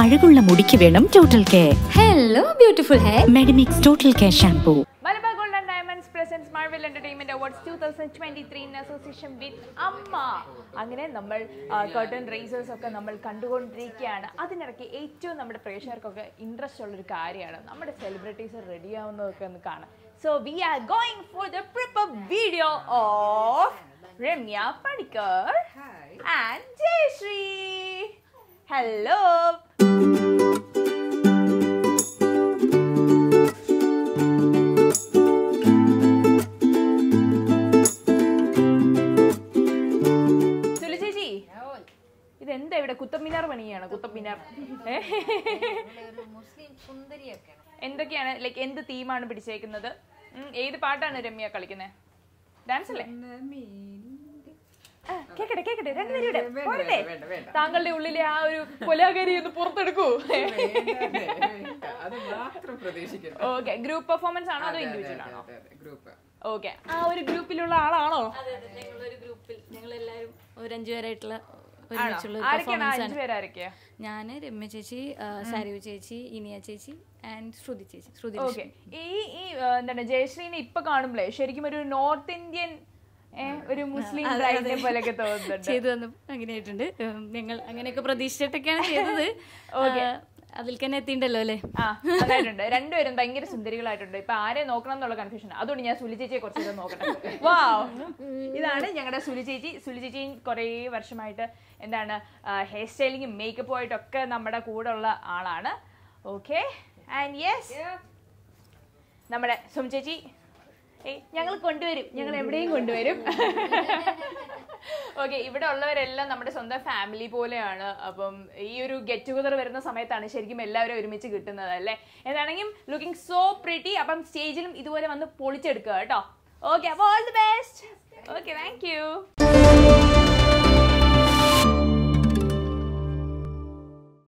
അഴകുള്ള മുടിക്ക് വേണം total care hello beautiful hair Medimix total care shampoo Malabar gold and diamonds presents Marvel entertainment awards two thousand twenty three in association with Amma. അങ്ങനെ നമ്മൾ curtain razors ഒക്കെ നമ്മൾ കണ്ടുകൊണ്ടിരിക്കുകയാണ്. അതിനിടയ്ക്ക് ഏറ്റവും നമ്മുടെ പ്രേക്ഷകർക്കൊക്കെ ഇൻട്രസ്റ്റ് ഉള്ള ഒരു കാര്യമാണ്. നമ്മുടെ സെലിബ്രിറ്റീസ് റെഡി ആവുന്നതൊക്കെ ഒന്ന് കാണാം. So we are going for the prepare video of Ramya Panicker and Jayasree hello ഇതെന്താ ഇവിടെ കുത്തമ്മിനാർ പണിയാണ്? കുത്തമ്മിനാർ ഏ? എന്തൊക്കെയാണ്? ലൈക്ക് എന്ത് തീമാണ് പിടിച്ചേക്കുന്നത്? ഏത് പാട്ടാണ് രമ്യ കളിക്കുന്നത് ഡാൻസ് അല്ലേ കേക്കട്ടെ കേക്കട്ടെ. രണ്ടുപേരുടെ പോരട്ടെ. താങ്കളുടെ ഉള്ളിലെ ആ ഒരു കൊലാകരി ഒന്ന് പുറത്തെടുക്കൂ. ഓക്കെ ഗ്രൂപ്പ് പെർഫോമൻസ് ആണോ അതോ ഇൻഡിവിജ്വൽ ആണോ? ഗ്രൂപ്പ് ഓക്കെ ആ ഒരു ഗ്രൂപ്പിലുള്ള ആളാണോ? ഞങ്ങളൊരു ഗ്രൂപ്പിൽ ഞങ്ങൾ എല്ലാവരും ഒരു അഞ്ചു പേരായിട്ടുള്ള ആണോ ഒരുമിച്ചുള്ള ഞാൻ രമ്യ ചേച്ചി ആ, ചേച്ചി ഇനിയ ചേച്ചി ആൻഡ് ശ്രുതി ചേച്ചി. ശ്രുതി ഓക്കെ. ഈ ഈ എന്താണ് ജയശ്രീനെ ഇപ്പൊ കാണുമ്പോഴേ ശരിക്കും ഒരു നോർത്ത് ഇന്ത്യൻ ഒരു മുസ്ലിം ബ്രൈഡിനെ പോലെയൊക്കെ തോന്നുന്നുണ്ട്. ചെയ്തു വന്നു അങ്ങനെയായിട്ടുണ്ട്. ഞങ്ങൾ അങ്ങനെയൊക്കെ പ്രതീക്ഷിച്ചിട്ടൊക്കെയാണ് ചെയ്തത്. ആ, അതിൽ തന്നെ എത്തിണ്ടല്ലോ അല്ലേ? ആ രണ്ടുപേരും ഭയങ്കര സുന്ദരികളായിട്ടുണ്ട്. ഇപ്പൊ ആരെ നോക്കണം എന്നുള്ള കൺഫ്യൂഷൻ അതുകൊണ്ട് ഞാൻ സുലി ചേച്ചിയെ കുറച്ച് നോക്കട്ടെ വാ ഇതാണ് ഞങ്ങളുടെ സുലി ചേച്ചി. സുലി ചേച്ചിയും കുറേ വർഷമായിട്ട് എന്താണ് ഹെയർ സ്റ്റൈലിങ്ങും മേക്കപ്പും ആയിട്ടൊക്കെ നമ്മുടെ കൂടെ ഉള്ള ആളാണ്. ഓക്കെ ആൻഡ് യെസ് നമ്മുടെ സും ചേച്ചി. ഞങ്ങൾ കൊണ്ടുവരും. ഞങ്ങൾ എവിടെയും കൊണ്ടുവരും. ഓക്കെ ഇവിടെ ഉള്ളവരെല്ലാം നമ്മുടെ സ്വന്തം ഫാമിലി പോലെയാണ്. അപ്പം ഈ ഒരു ഗെറ്റ് ടുഗദർ വരുന്ന സമയത്താണ് ശരിക്കും എല്ലാവരും ഒരുമിച്ച് കിട്ടുന്നത് അല്ലേ? എന്താണെങ്കിലും ലുക്കിംഗ് സോ പ്രിറ്റി അപ്പം സ്റ്റേജിലും ഇതുപോലെ വന്ന് പൊളിച്ചെടുക്കുക കേട്ടോ. ഓക്കെ അപ്പോൾ all the best okay thank you